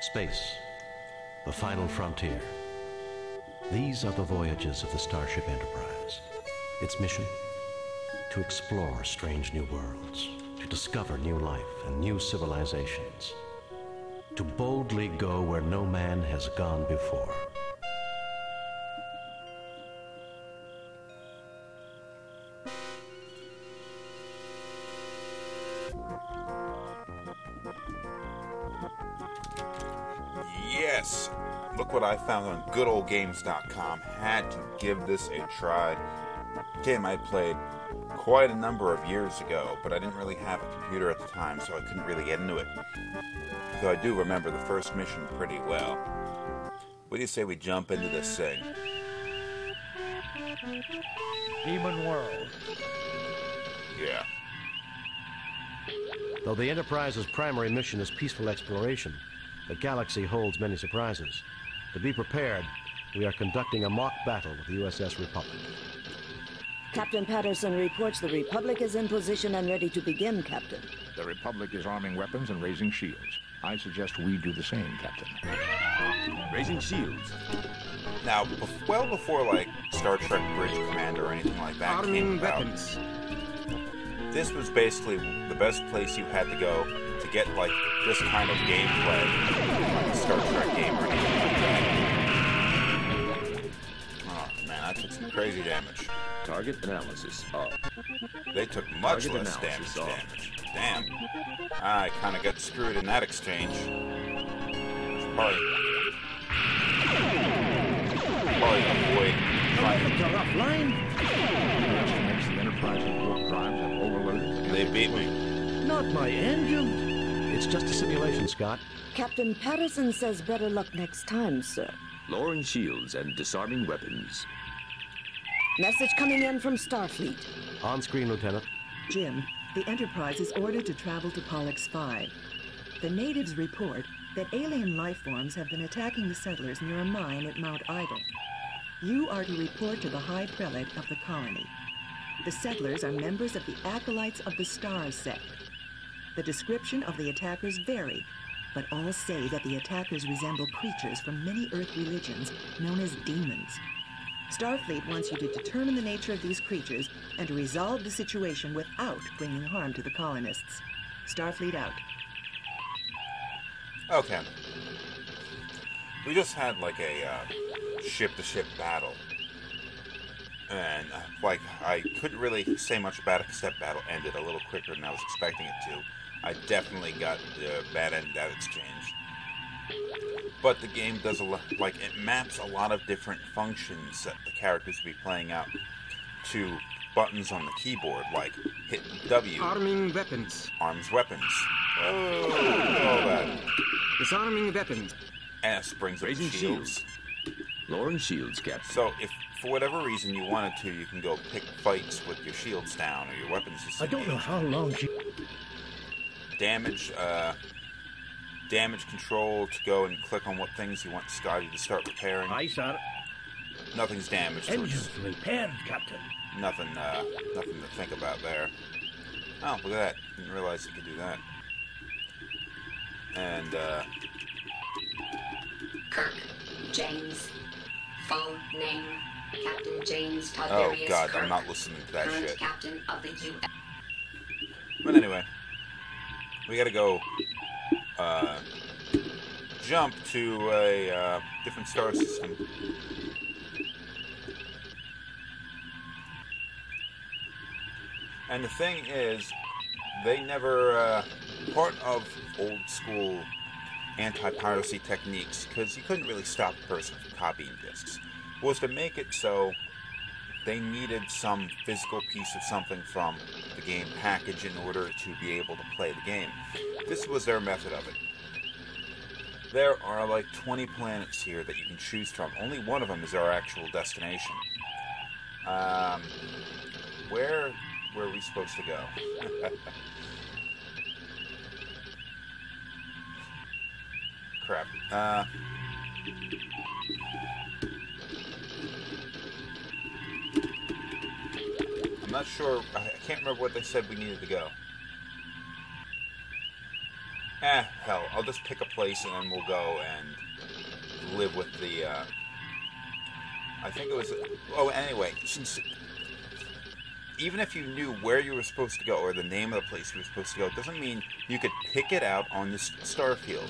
Space, the final frontier. These are the voyages of the Starship Enterprise. Its mission? To explore strange new worlds, to discover new life and new civilizations, to boldly go where no man has gone before. I found on goodoldgames.com. Had to give this a try. Game I played quite a number of years ago, but I didn't really have a computer at the time, so I couldn't really get into it. Though I do remember the first mission pretty well. What do you say we jump into this thing? Demon World. Yeah. Though the Enterprise's primary mission is peaceful exploration, the galaxy holds many surprises. To be prepared, we are conducting a mock battle with the USS Republic. Captain Patterson reports the Republic is in position and ready to begin, Captain. The Republic is arming weapons and raising shields. I suggest we do the same, Captain. Raising shields. Now, bef- well before like Star Trek Bridge Commander or anything like that came Arming about, weapons. this was basically the best place you had to go to get like this kind of gameplay, like a Star Trek game or crazy damage. Target analysis off. They took much Target less damage. Damage. Damn. I kind of got screwed in that exchange. It's probably, probably avoid trying. You're offline? Estimates the Enterprise's warp drives have overloaded. They beat me. Not my engine. It's just a simulation, Scott. Captain Patterson says better luck next time, sir. Lowering shields and disarming weapons. Message coming in from Starfleet. On screen, Lieutenant. Jim, the Enterprise is ordered to travel to Pollux 5. The natives report that alien life forms have been attacking the settlers near a mine at Mount Idyll. You are to report to the High Prelate of the colony. The settlers are members of the Acolytes of the Stars sect. The description of the attackers vary, but all say that the attackers resemble creatures from many Earth religions known as demons. Starfleet wants you to determine the nature of these creatures and to resolve the situation without bringing harm to the colonists. Starfleet out. Okay. We just had like a uh, ship-to-ship battle, and uh, like I couldn't really say much about it because battle ended a little quicker than I was expecting it to. I definitely got the bad end of that exchange. But the game does a lot, like it maps a lot of different functions that the characters will be playing out to buttons on the keyboard, like hit W, Arming weapons. arms weapons. Oh, all that. Disarming weapons. S brings up Raising shields. Lowering shields, Captain. So if for whatever reason you wanted to, you can go pick fights with your shields down or your weapons I don't know how long she. Damage, uh, damage control to go and click on what things you want Scotty to start repairing. Aye, sir. Nothing's damaged. Engines repaired, Captain. nothing, uh, nothing to think about there. Oh, look at that! Didn't realize you could do that. And uh, Kirk, James, full name, Captain James oh god, Kirk, I'm not listening to that current shit. captain of the U.S. But anyway, we gotta go uh, jump to a uh, different star system. And the thing is, they never, uh, part of old school anti piracy techniques, because you couldn't really stop a person from copying discs, was to make it so they needed some physical piece of something from the game package in order to be able to play the game. This was their method of it. There are like 20 planets here that you can choose from. Only one of them is our actual destination. Um, where where are we supposed to go? Crap. Uh, I'm not sure. I can't remember what they said we needed to go. eh, hell, I'll just pick a place and then we'll go and live with the. Uh, I think it was. Oh, anyway, since even if you knew where you were supposed to go or the name of the place you were supposed to go, it doesn't mean you could pick it out on this star field.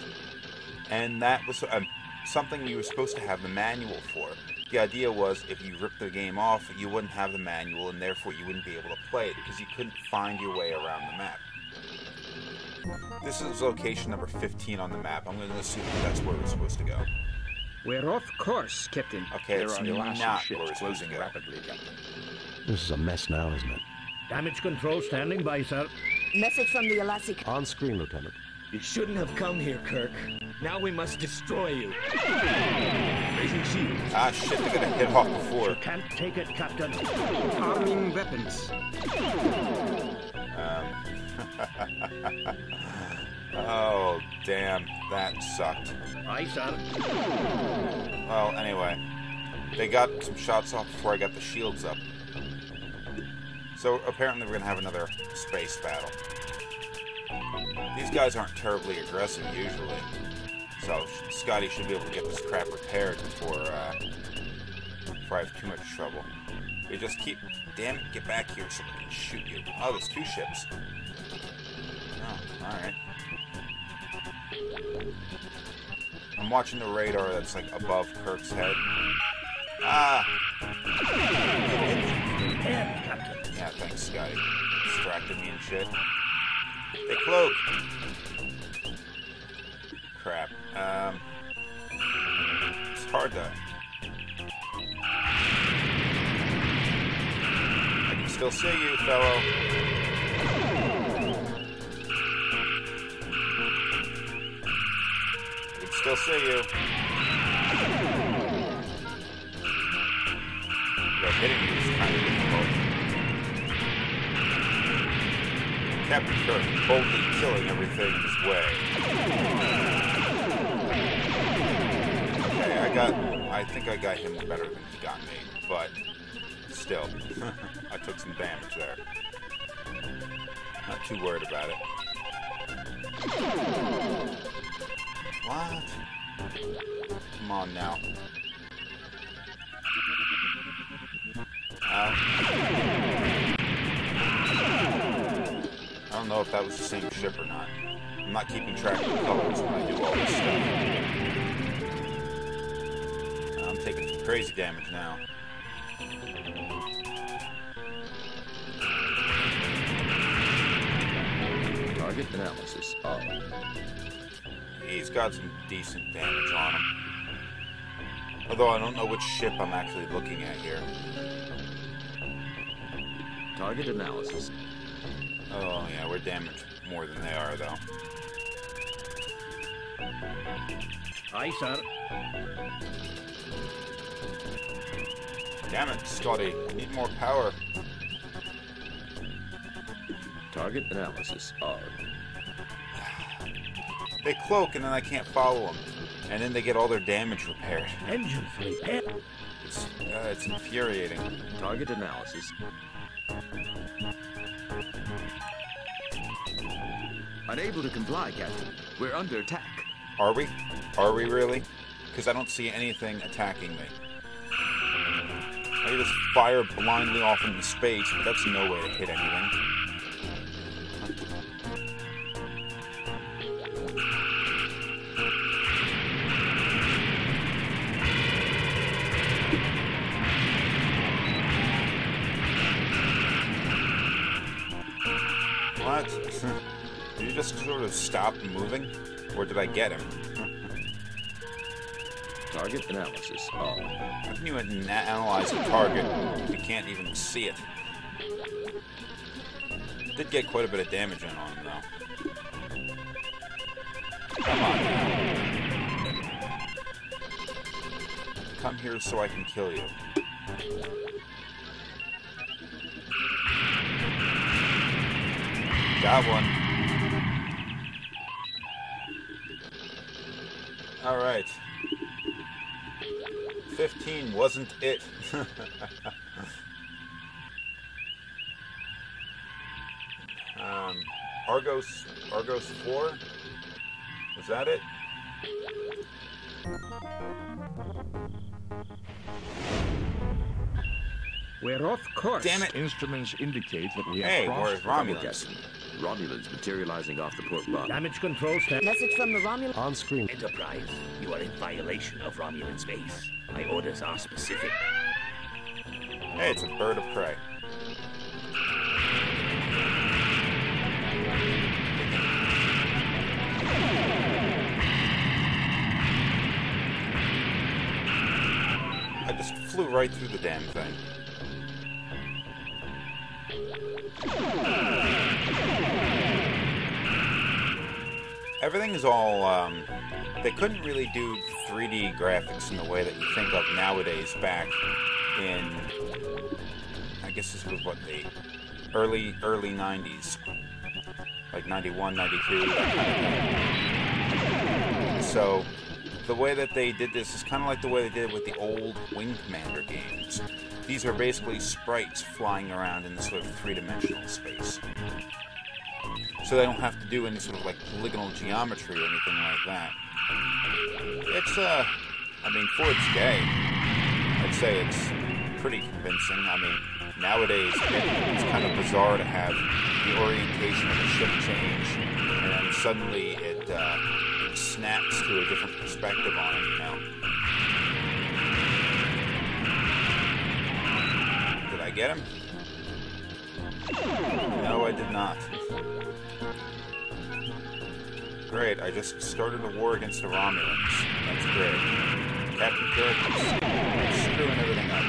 And that was um, something you were supposed to have the manual for. The idea was if you ripped the game off, you wouldn't have the manual, and therefore you wouldn't be able to play it because you couldn't find your way around the map. This is location number 15 on the map. I'm going to assume that's where we're supposed to go. We're off course, Captain. Okay, There it's are Elasi not ships where we're supposed to closing go. rapidly, Captain. This is a mess now, isn't it? Damage control standing by, sir. Message from the Elastic. On screen, Lieutenant. You shouldn't have come here, Kirk. Now we must destroy you. Raising shields. Ah, shit, they're going to hit off before. Can't take it, Captain. Arming weapons. Oh, damn, that sucked. Aye, sir. Well, anyway, they got some shots off before I got the shields up. So apparently we're gonna have another space battle. These guys aren't terribly aggressive usually, so Scotty should be able to get this crap repaired before uh, before I have too much trouble. They just keep, damn it, get back here so I can shoot you. Oh, there's two ships. Oh, all right. I'm watching the radar that's like above Kirk's head. Ah! Yeah, thanks, Scotty. Distracted me and shit. They cloak! Crap. Um. It's hard to. I can still see you, fellow. I can still see you. You is kind of. Captain Kirk boldly killing everything in his way. I got. I think I got him better than he got me, but still, I took some damage there. Not too worried about it. What? Come on now. Ow. I don't know if that was the same ship or not. I'm not keeping track of the colors when I do all this stuff. Crazy damage now. Oh, Target analysis on. He's got some decent damage on him. Although I don't know which ship I'm actually looking at here. Target analysis. Oh, yeah, we're damaged more than they are, though. Aye, sir. Damn it, Scotty. I need more power. Target analysis on. They cloak and then I can't follow them. And then they get all their damage repaired. Engine repair. It's, uh, it's infuriating. Target analysis. Unable to comply, Captain. We're under attack. Are we? Are we really? Because I don't see anything attacking me. Can just fire blindly off into space, but that's no way to hit anything. What? Did you just sort of stop moving? Or did I get him? Target analysis on. How can you an- analyze a target if you can't even see it? Did get quite a bit of damage in on him, though. Come on. Come here so I can kill you. Got one. Alright. 15 wasn't it. um, Argos, Argos 4? Was that it? We're off course. Damn it! Instruments indicate that we have Hey, crossed where's the Romulans? Captain. Romulans materializing off the port block. Damage control stand. Message from the Romulan. On screen. Enterprise, you are in violation of Romulan space. My orders are specific. Hey, it's a bird of prey. I just flew right through the damn thing. Everything is all, um, they couldn't really do 3D graphics in the way that you think of nowadays back in, I guess this was what, the early, early 90s. Like 91, 92, that kind of thing. So, the way that they did this is kind of like the way they did with the old Wing Commander games. These are basically sprites flying around in this sort of three-dimensional space. So they don't have to do any sort of like polygonal geometry or anything like that. It's, uh, I mean, for its day, I'd say it's pretty convincing. I mean, nowadays it's kind of bizarre to have the orientation of a ship change and then suddenly it uh, snaps to a different perspective on it, you know? Did I get him? No, I did not. Great, I just started a war against the Romulans. That's great. Captain Kirk is screwing everything up.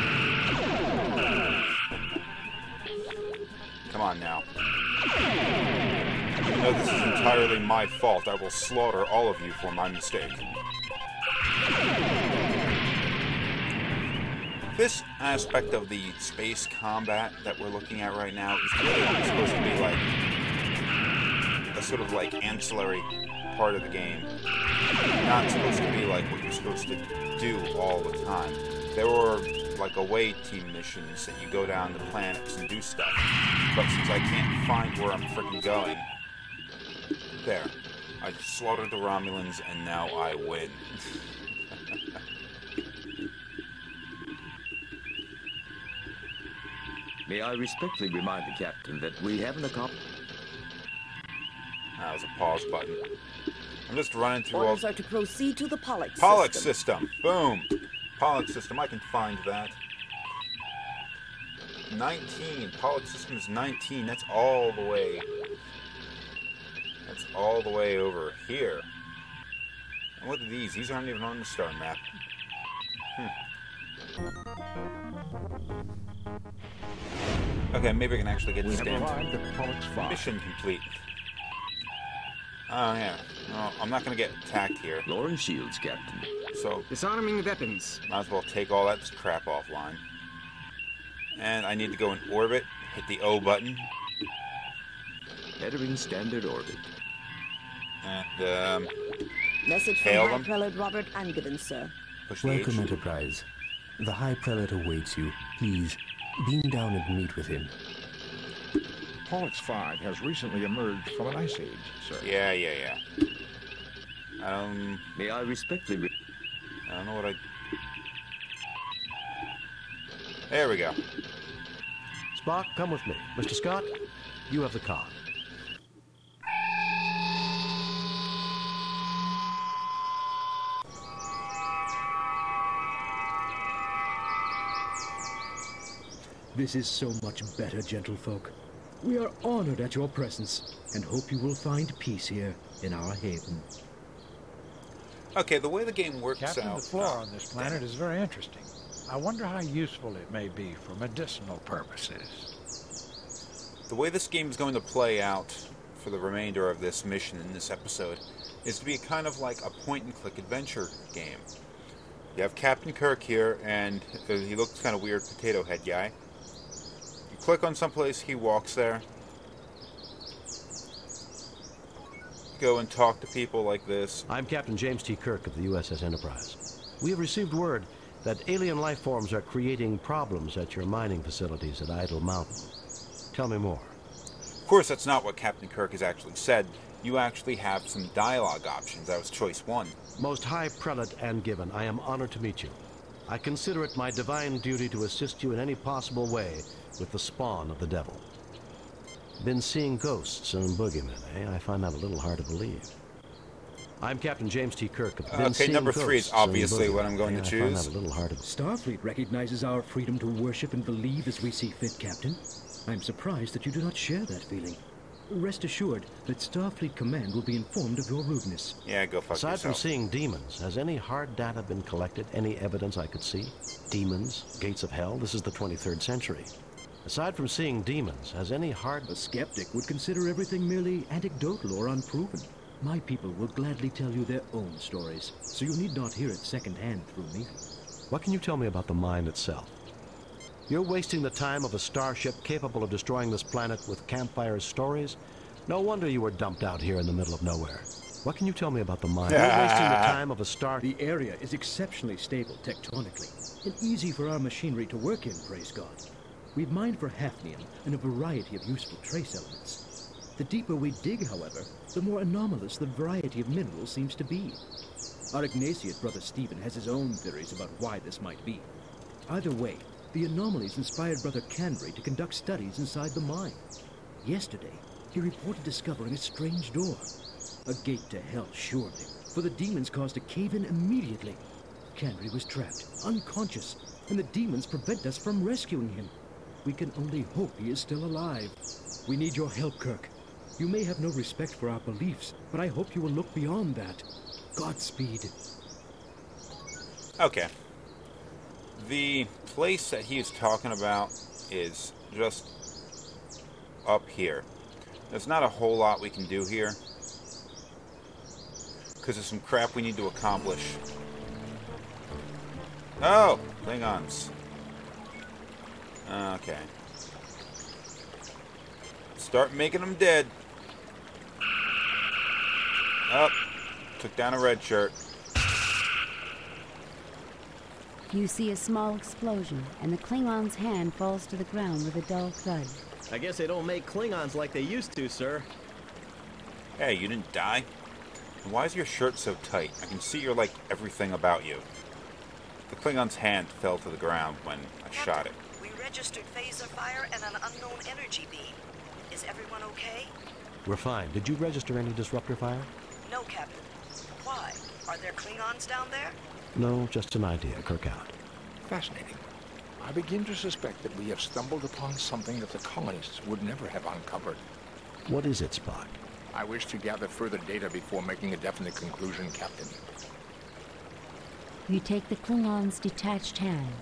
Come on now. Know this is entirely my fault. I will slaughter all of you for my mistake. This aspect of the space combat that we're looking at right now is really supposed to be like a sort of like ancillary part of the game. Not supposed to be like what you're supposed to do all the time. There were like away team missions that you go down to planets and do stuff. But since I can't find where I'm freaking going, there. I slaughtered the Romulans and now I win. May I respectfully remind the captain that we haven't accomplished. That was a pause button. I'm just running through all Orders are to proceed to the Pollux Pollock system. system. Boom. Pollock system. I can find that. 19. Pollock system is 19. That's all the way. That's all the way over here. And what are these? These aren't even on the star map. Hmm. Okay, maybe I can actually get We this have damn arrived at Pollux 5. mission complete. Oh yeah. Well, I'm not gonna get attacked here, Lowering shields, Captain. so Disarming weapons. Might as well take all that crap offline. And I need to go in orbit, hit the O button, Entering standard orbit. and um, Message from High them. Prelate Robert Angiven, sir. push Welcome, H. Enterprise. The High Prelate awaits you. Please, beam down and meet with him. Pollux 5 has recently emerged from an ice age, sir. Yeah, yeah, yeah. Um, May I respectfully. Re- I don't know what I. There we go. Spock, come with me. Mr. Scott, you have the car. This is so much better, gentlefolk. We are honored at your presence and hope you will find peace here in our haven. Okay, the way the game works Captain, out. the flora on this planet is very interesting. I wonder how useful it may be for medicinal purposes. The way this game is going to play out for the remainder of this mission in this episode is to be kind of like a point and click adventure game. You have Captain Kirk here, and he looks kind of weird, potato head guy. You click on someplace, he walks there. Go and talk to people like this. I'm Captain James T. Kirk of the USS Enterprise. We have received word that alien life forms are creating problems at your mining facilities at Idyll Mountain. Tell me more. Of course, that's not what Captain Kirk has actually said. You actually have some dialogue options. That was choice one. Most High Prelate Angiven, I am honored to meet you. I consider it my divine duty to assist you in any possible way with the spawn of the devil. Been seeing ghosts and boogeymen, eh? I find that a little hard to believe. I'm Captain James T. Kirk. Of been Okay, seeing number three is obviously what I'm going eh? to I find choose. that a little hard to Starfleet recognizes our freedom to worship and believe as we see fit, Captain. I'm surprised that you do not share that feeling. Rest assured that Starfleet Command will be informed of your rudeness. Yeah, go fuck Aside from seeing demons, has any hard data been collected? Any evidence I could see? Demons? Gates of hell? This is the 23rd century. Aside from seeing demons, has any hard... A skeptic would consider everything merely anecdotal or unproven. My people will gladly tell you their own stories, so you need not hear it secondhand through me. What can you tell me about the mind itself? You're wasting the time of a starship capable of destroying this planet with campfire stories? No wonder you were dumped out here in the middle of nowhere. What can you tell me about the mind? You're wasting the time of a star... The area is exceptionally stable tectonically, and easy for our machinery to work in, praise God. We've mined for hafnium and a variety of useful trace elements. The deeper we dig, however, the more anomalous the variety of minerals seems to be. Our Ignatius brother Stephen has his own theories about why this might be. Either way, the anomalies inspired Brother Kandrey to conduct studies inside the mine. Yesterday, he reported discovering a strange door. A gate to hell, surely, for the demons caused a cave in immediately. Kandrey was trapped, unconscious, and the demons prevent us from rescuing him. We can only hope he is still alive. We need your help, Kirk. You may have no respect for our beliefs, but I hope you will look beyond that. Godspeed. Okay. The place that he is talking about is just up here. There's not a whole lot we can do here. Because there's some crap we need to accomplish. Oh! Klingons. Okay. Start making them dead. Up. Took down a red shirt. You see a small explosion, and the Klingon's hand falls to the ground with a dull thud. I guess they don't make Klingons like they used to, sir. Hey, you didn't die? Why is your shirt so tight? I can see you're like everything about you. The Klingon's hand fell to the ground when I shot it. We registered phaser fire and an unknown energy beam. Is everyone okay? We're fine. Did you register any disruptor fire? No, Captain. Why? Are there Klingons down there? No, just an idea. Kirk out. Fascinating. I begin to suspect that we have stumbled upon something that the colonists would never have uncovered. What is it, Spock? I wish to gather further data before making a definite conclusion, Captain. You take the Klingon's detached hand.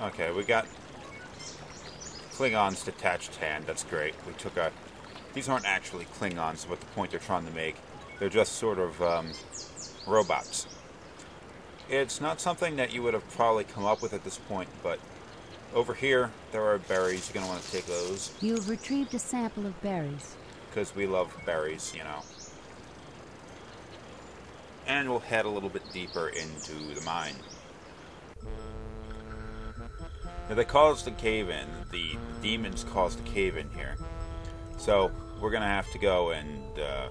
Okay, we got Klingon's detached hand. That's great. We took a. These aren't actually Klingons, what the point they're trying to make. They're just sort of um, robots. It's not something that you would have probably come up with at this point, but over here there are berries. You're going to want to take those You have retrieved a sample of berries. because we love berries, you know. And we'll head a little bit deeper into the mine. Now they caused the cave in. The demons caused the cave in here. So we're gonna have to go and uh,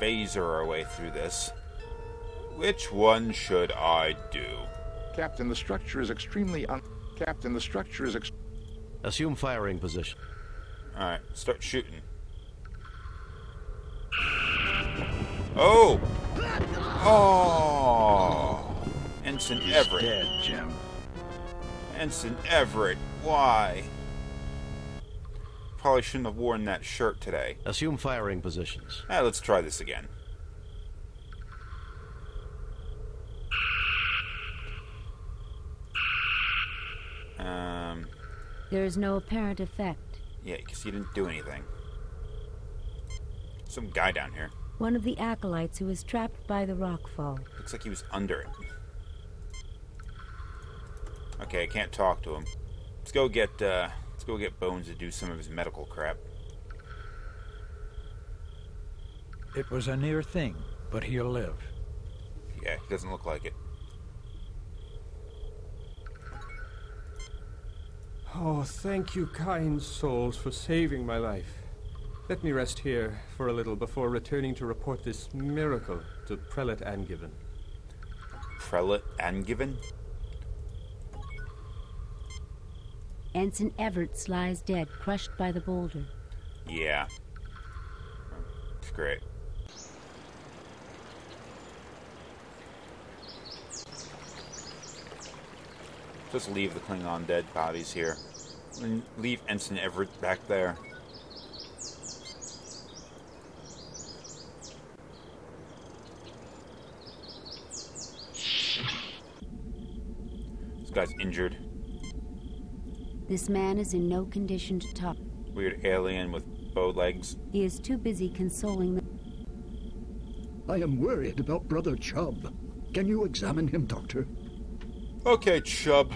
phaser our way through this. Which one should I do? Captain, the structure is extremely un... Captain, the structure is ex... Assume firing position. Alright, start shooting. Oh! Oh! Ensign He's Everts. dead, Jim. Ensign Everts, why? Probably shouldn't have worn that shirt today. Assume firing positions. Ah, let's try this again. Um, There is no apparent effect. yeah, because you didn't do anything. Some guy down here. One of the acolytes who was trapped by the rockfall. Looks like he was under it. Okay, I can't talk to him. Let's go get uh let's go get Bones to do some of his medical crap. It was a near thing, but he'll live. Yeah, he doesn't look like it. Oh, thank you, kind souls, for saving my life. Let me rest here for a little before returning to report this miracle to Prelate Angiven. Prelate Angiven? Ensign Everts lies dead, crushed by the boulder. Yeah. It's great. Just leave the Klingon dead bodies here. And leave Ensign Everts back there. This guy's injured. This man is in no condition to talk. Weird alien with bow legs. He is too busy consoling the. I am worried about Brother Chubb. Can you examine him, Doctor? Okay, Chubb.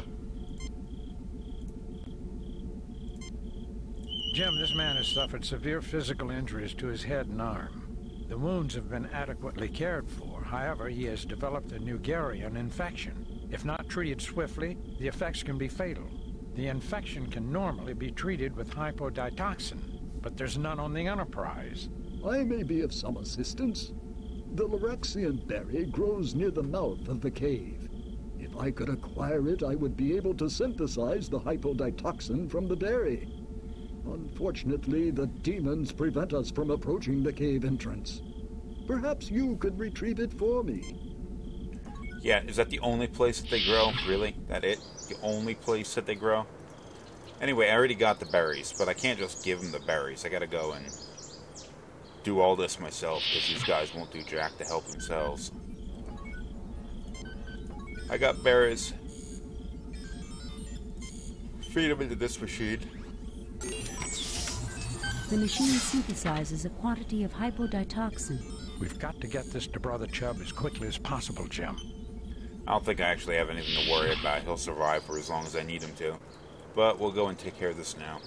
Jim, this man has suffered severe physical injuries to his head and arm. The wounds have been adequately cared for. However, he has developed a Nugarian infection. If not treated swiftly, the effects can be fatal. The infection can normally be treated with hypoditoxin, but there's none on the Enterprise. I may be of some assistance. The Lorexian berry grows near the mouth of the cave. If I could acquire it, I would be able to synthesize the hypoditoxin from the berry. Unfortunately, the demons prevent us from approaching the cave entrance. Perhaps you could retrieve it for me. Yeah, is that the only place that they grow? Really? That it? The only place that they grow? Anyway, I already got the berries, but I can't just give them the berries. I gotta go and do all this myself, because these guys won't do jack to help themselves. I got berries. Feed them into this machine. The machine synthesizes a quantity of hypoditoxin. We've got to get this to Brother Chubb as quickly as possible, Jim. I don't think I actually have anything to worry about. He'll survive for as long as I need him to. But we'll go and take care of this now.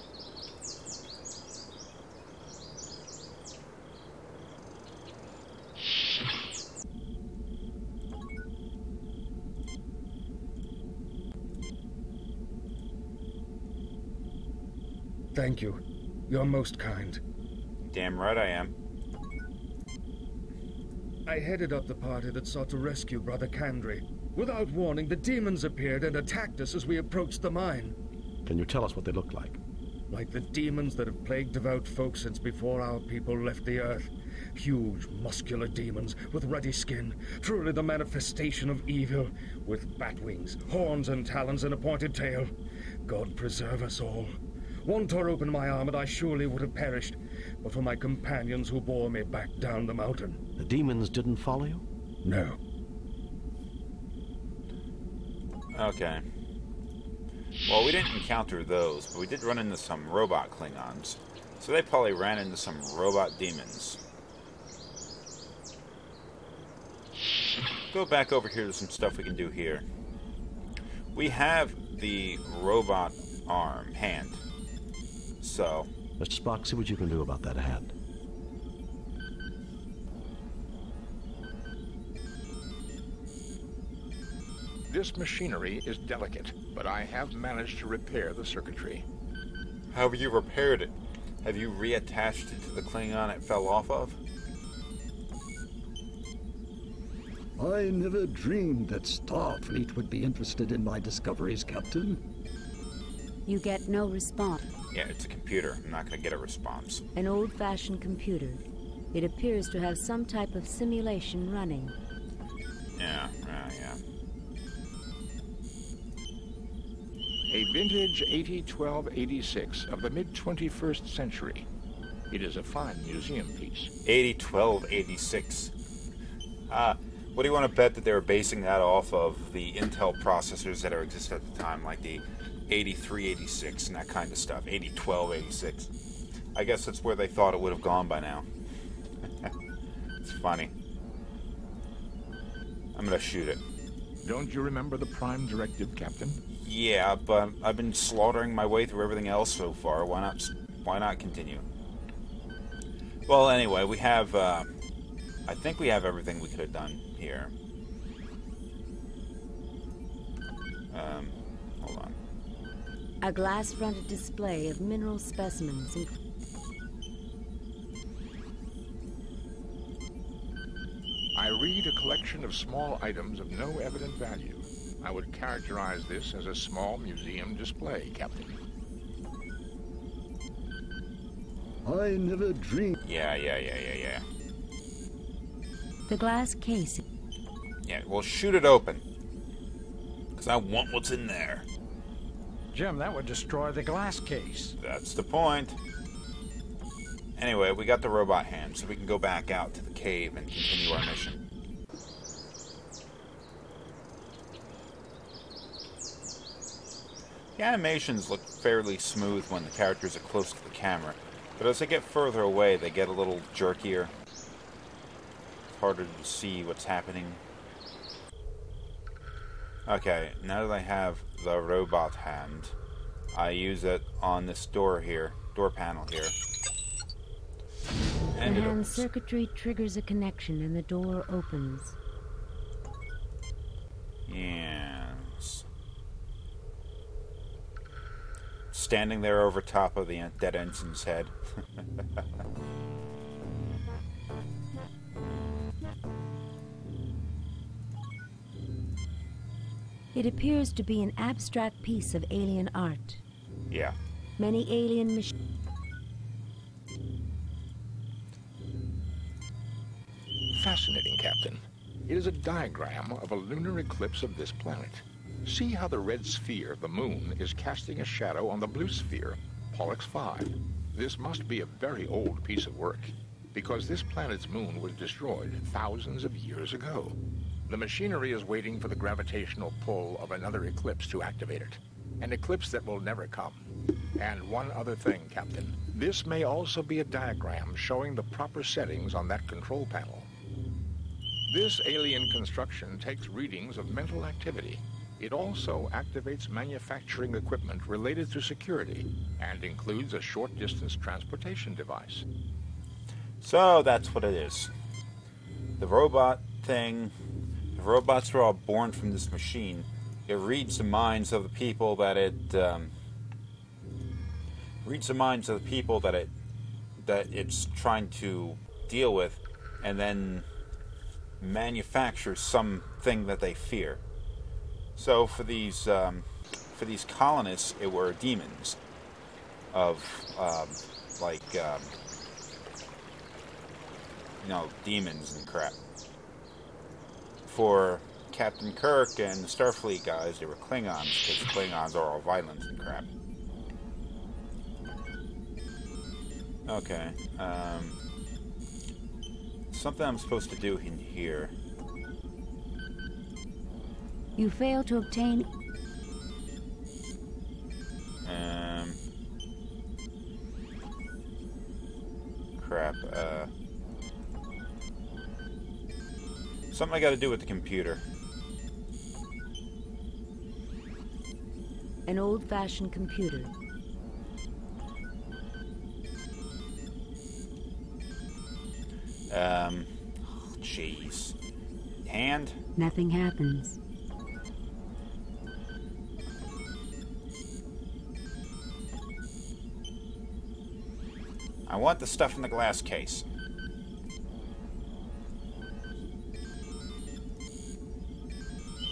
Thank you. You're most kind. Damn right I am. I headed up the party that sought to rescue Brother Kandrey. Without warning, the demons appeared and attacked us as we approached the mine. Can you tell us what they look like? Like the demons that have plagued devout folk since before our people left the earth. Huge, muscular demons with ruddy skin, truly the manifestation of evil, with bat wings, horns and talons and a pointed tail. God preserve us all. One tore open my arm and I surely would have perished, but for my companions who bore me back down the mountain. The demons didn't follow you? No. Okay. Well, we didn't encounter those, but we did run into some robot Klingons. So they probably ran into some robot demons. Go back over here to some stuff we can do here. We have the robot arm, hand. So. Mr. Spock, see what you can do about that hand. This machinery is delicate, but I have managed to repair the circuitry. How have you repaired it? Have you reattached it to the Klingon it fell off of? I never dreamed that Starfleet would be interested in my discoveries, Captain. You get no response. Yeah, it's a computer. I'm not going to get a response. An old fashioned computer. It appears to have some type of simulation running. Yeah, yeah, yeah. A vintage 801286 of the mid 21st century. It is a fine museum piece. 801286. Uh, what do you want to bet that they were basing that off of the Intel processors that existed at the time, like the 8386 and that kind of stuff? 801286. I guess that's where they thought it would have gone by now. it's funny. I'm gonna shoot it. Don't you remember the Prime Directive, Captain? Yeah, but I've been slaughtering my way through everything else so far. Why not? Why not continue? Well, anyway, we have. Uh, I think we have everything we could have done here. Um, hold on. A glass-fronted display of mineral specimens. I read a collection of small items of no evident value. I would characterize this as a small museum display, Captain. I never dreamed. Yeah, yeah, yeah, yeah, yeah. The glass case. Yeah, well, shoot it open. Because I want what's in there. Jim, that would destroy the glass case. That's the point. Anyway, we got the robot hand, so we can go back out to the cave and continue our mission. The animations look fairly smooth when the characters are close to the camera, but as they get further away, they get a little jerkier. It's harder to see what's happening. Okay, now that I have the robot hand, I use it on this door here, door panel here. And the hand circuitry triggers a connection and the door opens. Yes. Standing there over top of the dead ensign's head. It appears to be an abstract piece of alien art. yeah. Many alien machines. Fascinating, Captain. It is a diagram of a lunar eclipse of this planet. See how the red sphere, the moon, is casting a shadow on the blue sphere, Pollux 5. This must be a very old piece of work, because this planet's moon was destroyed thousands of years ago. The machinery is waiting for the gravitational pull of another eclipse to activate it. An eclipse that will never come. And one other thing, Captain. This may also be a diagram showing the proper settings on that control panel. This alien construction takes readings of mental activity. It also activates manufacturing equipment related to security and includes a short distance transportation device. So that's what it is. The robot thing. The robots were all born from this machine. It reads the minds of the people that it um, reads the minds of the people that it that it's trying to deal with, and then manufactures something that they fear. So for these um, for these colonists, it were demons of um, like um, you know demons and crap. For Captain Kirk and the Starfleet guys, they were Klingons because Klingons are all violent and crap. Okay. Um, something I'm supposed to do in here. You fail to obtain. Um, crap. Uh, something I got to do with the computer. An old fashioned computer. Um, oh, jeez. Hand. Nothing happens. I want the stuff in the glass case.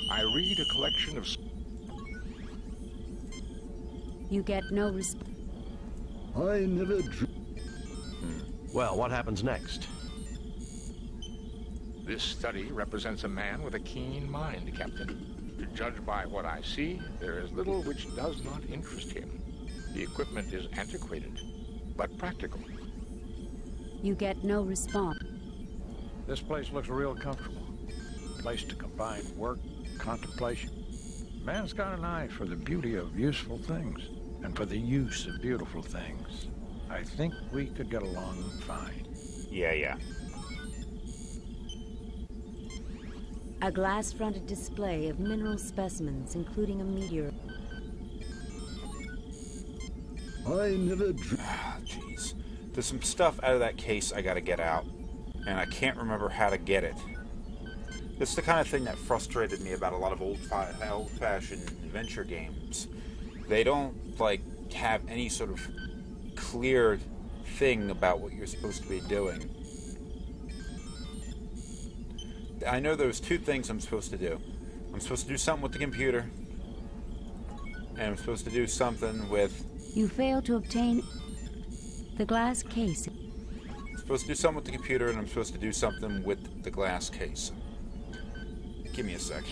I read a collection of You get no response. I never dreamed. Hmm. Well, what happens next? This study represents a man with a keen mind, Captain. To judge by what I see, there is little which does not interest him. The equipment is antiquated, but practical. You get no response. This place looks real comfortable. Place to combine work, contemplation. Man's got an eye for the beauty of useful things and for the use of beautiful things. I think we could get along fine. Yeah, yeah. A glass fronted display of mineral specimens, including a meteor. I never dreamed. Ah, jeez. There's some stuff out of that case I gotta get out, and I can't remember how to get it. It's the kind of thing that frustrated me about a lot of old fi- old-fashioned adventure games. They don't like have any sort of clear thing about what you're supposed to be doing. I know there's two things I'm supposed to do. I'm supposed to do something with the computer, and I'm supposed to do something with. You fail to obtain the glass case. I'm supposed to do something with the computer, and I'm supposed to do something with the glass case. Give me a sec.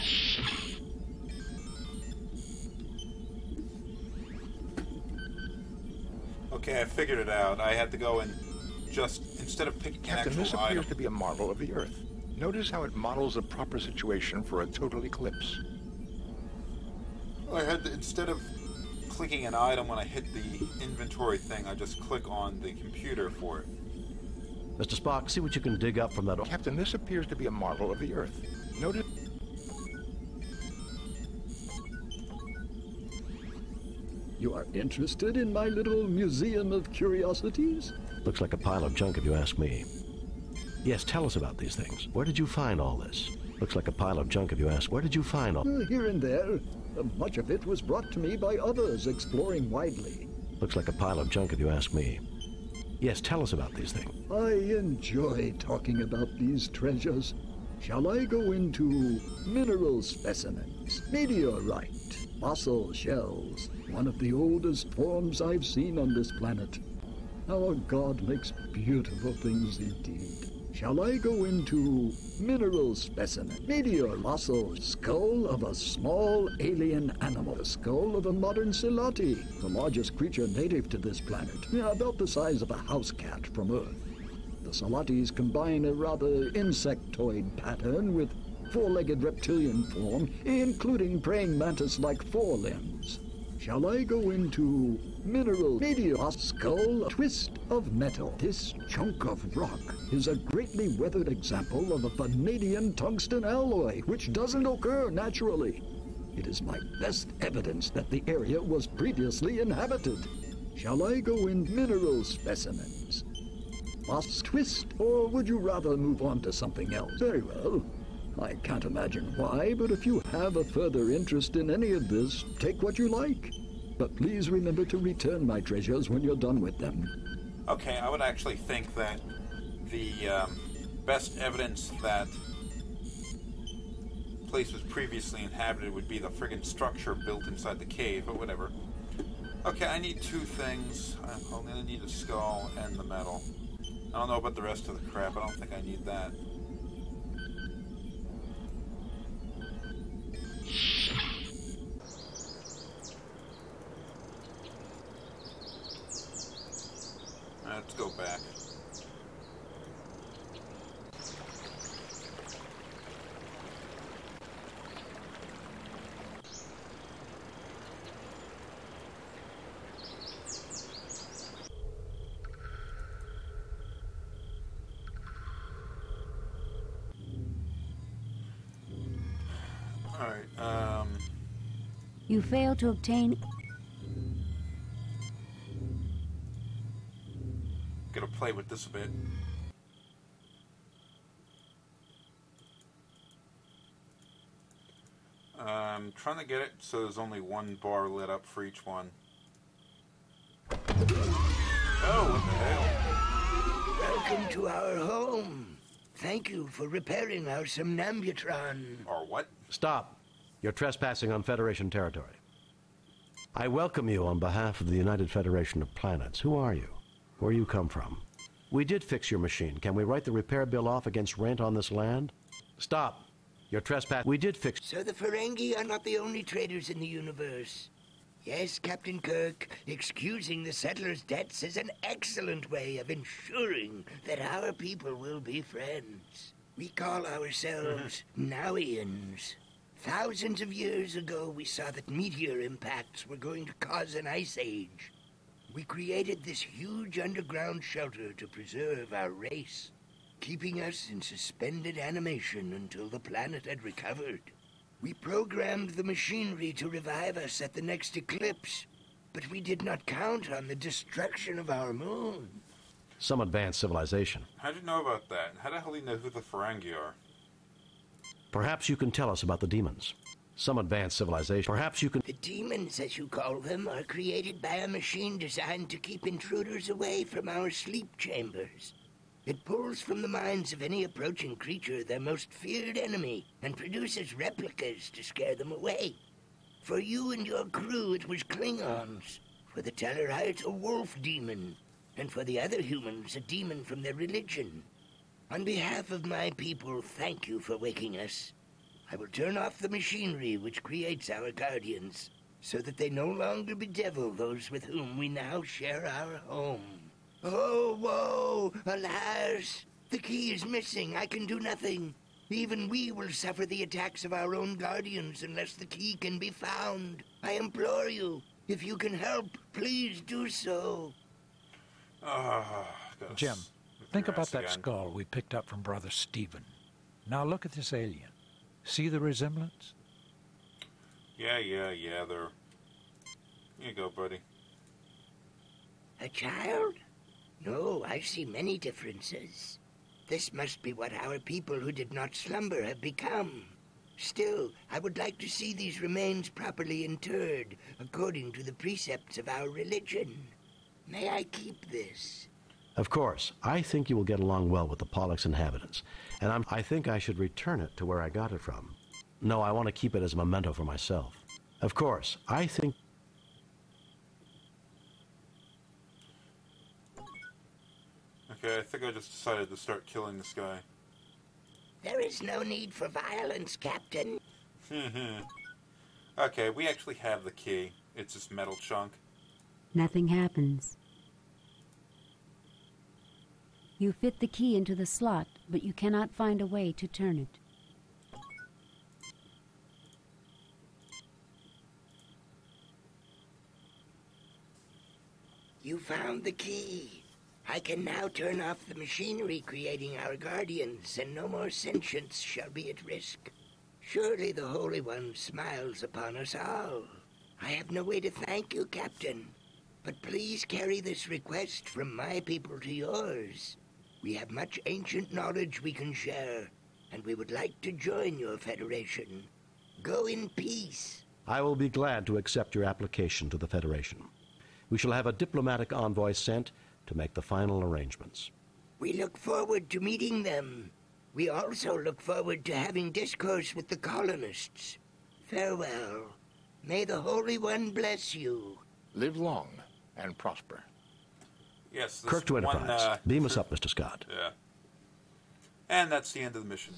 Okay, I figured it out. I had to go and just instead of picking Captain, an this appears item. to be a marvel of the Earth. Notice how it models a proper situation for a total eclipse. I had to, instead of clicking an item when I hit the inventory thing, I just click on the computer for it. Mr. Spock, see what you can dig up from that. Captain, this appears to be a marvel of the Earth. Notice. You are interested in my little museum of curiosities? Looks like a pile of junk if you ask me. Yes, tell us about these things. Where did you find all this? Looks like a pile of junk if you ask. Where did you find all... Uh, here and there. Much of it was brought to me by others exploring widely. Looks like a pile of junk if you ask me. Yes, tell us about these things. I enjoy talking about these treasures. Shall I go into mineral specimens, meteorite, fossil shells, one of the oldest forms I've seen on this planet? Our God makes beautiful things indeed. Shall I go into mineral specimen, meteor fossil skull of a small alien animal, the skull of a modern Silati, the largest creature native to this planet, yeah, about the size of a house cat from Earth. The Salatis combine a rather insectoid pattern with four-legged reptilian form, including praying mantis-like forelimbs. Shall I go into mineral meteor skull twist of metal? This chunk of rock is a greatly weathered example of a vanadium tungsten alloy, which doesn't occur naturally. It is my best evidence that the area was previously inhabited. Shall I go in mineral specimens? Must twist, or would you rather move on to something else? Very well. I can't imagine why, but if you have a further interest in any of this, take what you like. But please remember to return my treasures when you're done with them. Okay, I would actually think that the um, best evidence that the place was previously inhabited would be the friggin' structure built inside the cave, but whatever. Okay, I need two things. I'm gonna need a skull and the metal. I don't know about the rest of the crap. I don't think I need that. Let's go back. Alright, um... You fail to obtain Gotta play with this a bit. I'm trying to get it so there's only one bar lit up for each one. Oh, what the hell? Welcome to our home. Thank you for repairing our Somnambutron. Or what? Stop. You're trespassing on Federation territory. I welcome you on behalf of the United Federation of Planets. Who are you? Where you come from? We did fix your machine. Can we write the repair bill off against rent on this land? Stop. You're trespass. We did fix. So the Ferengi are not the only traders in the universe. Yes, Captain Kirk, excusing the settlers' debts is an excellent way of ensuring that our people will be friends. We call ourselves mm-hmm. Nauians. Thousands of years ago, we saw that meteor impacts were going to cause an ice age. We created this huge underground shelter to preserve our race, keeping us in suspended animation until the planet had recovered. We programmed the machinery to revive us at the next eclipse, but we did not count on the destruction of our moon. Some advanced civilization. How'd you know about that? How the hell do you know who the Ferengi are? Perhaps you can tell us about the demons. Some advanced civilization. Perhaps you can. The demons, as you call them, are created by a machine designed to keep intruders away from our sleep chambers. It pulls from the minds of any approaching creature their most feared enemy and produces replicas to scare them away. For you and your crew, it was Klingons. For the Tellarites, a wolf demon. And for the other humans, a demon from their religion. On behalf of my people, thank you for waking us. I will turn off the machinery which creates our guardians, so that they no longer bedevil those with whom we now share our home. Oh, woe! Alas! The key is missing. I can do nothing. Even we will suffer the attacks of our own guardians unless the key can be found. I implore you, if you can help, please do so. Oh, Jim, think about that skull we picked up from Brother Stephen. Now look at this alien. See the resemblance? Yeah, yeah, yeah, they're... Here you go, buddy. A child? No, I see many differences. This must be what our people who did not slumber have become. Still, I would like to see these remains properly interred, according to the precepts of our religion. May I keep this? Of course, I think you will get along well with the Pollux inhabitants, and I'm, I think I should return it to where I got it from. No, I want to keep it as a memento for myself. Of course, I think. Okay, I think I just decided to start killing this guy. There is no need for violence, Captain. okay, we actually have the key. It's this metal chunk. Nothing happens. You fit the key into the slot, but you cannot find a way to turn it. You found the key. I can now turn off the machinery creating our guardians, and no more sentience shall be at risk. Surely the Holy One smiles upon us all. I have no way to thank you, Captain, but please carry this request from my people to yours. We have much ancient knowledge we can share, and we would like to join your federation. Go in peace. I will be glad to accept your application to the Federation. We shall have a diplomatic envoy sent to make the final arrangements. We look forward to meeting them. We also look forward to having discourse with the colonists. Farewell. May the Holy One bless you. Live long and prosper. Yes, Kirk to one, Enterprise. uh, Beam us up, Mr. Scott. Yeah. And that's the end of the mission.